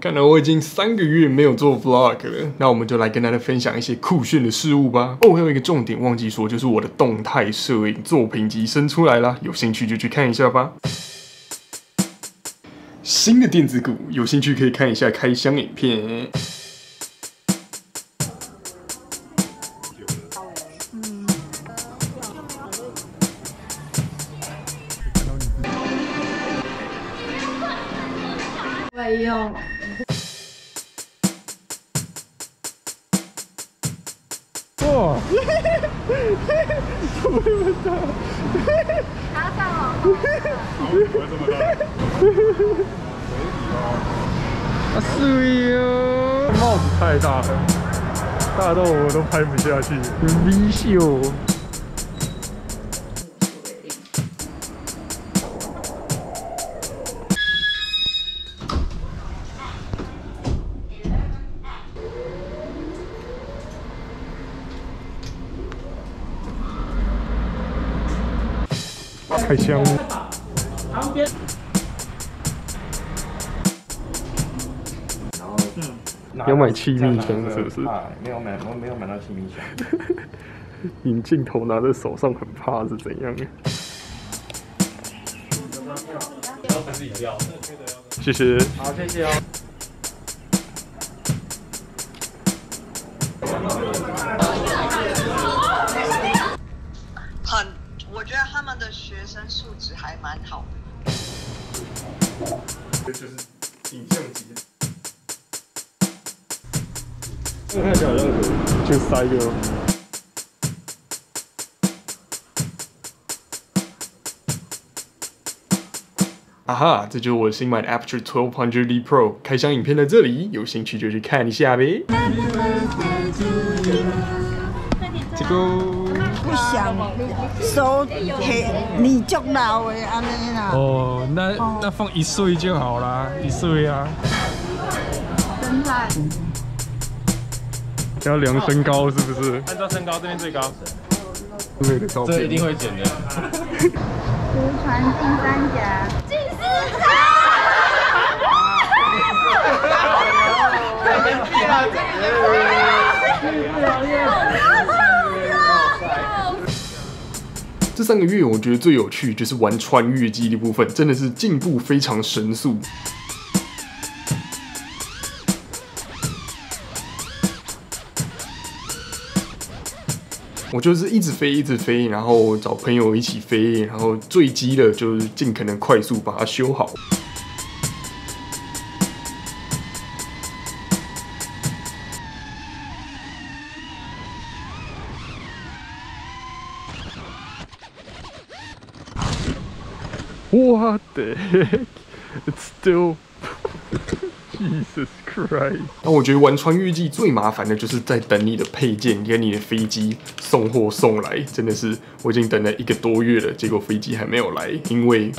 看来我已经三个月没有做 vlog 了，那我们就来跟大家分享一些酷炫的事物吧。哦，还有一个重点忘记说，就是我的动态摄影作品集生出来啦，有兴趣就去看一下吧。新的电子鼓，有兴趣可以看一下开箱影片。哎呦！哇！怎么这么大？拿上哦！怎么这么大？啊，水哦！帽子太大了，大到我都拍不下去。V 秀。开箱。旁边。然后，嗯，要买气密枪是不是？没有买，我没有买到气密枪。引镜头拿在手上很怕是怎样？谢谢。好，谢谢哦。我觉得他们的学生素质还蛮好的。这就是影像级。这看起来好像就塞一个。啊哈，这就是我新买的 Aperture 1200 Pro 开箱影片在这里，有兴趣就去看一下呗。这个。不想收黑，你就老的安尼啦。哦，那那放一岁就好啦，一岁啊。真烂。要量身高是不是？按照身高这边最高。这一定会剪的。福传金三甲。金丝草。这三个月，我觉得最有趣就是玩穿越机的部分，真的是进步非常神速。我就是一直飞，一直飞，然后找朋友一起飞，然后坠机了，就是尽可能快速把它修好。What the heck? It's still Jesus Christ！那我觉得玩穿越机最麻烦的就是在等你的配件跟你的飞机送货送来，真的是我已经等了一个多月了，结果飞机还没有来，因为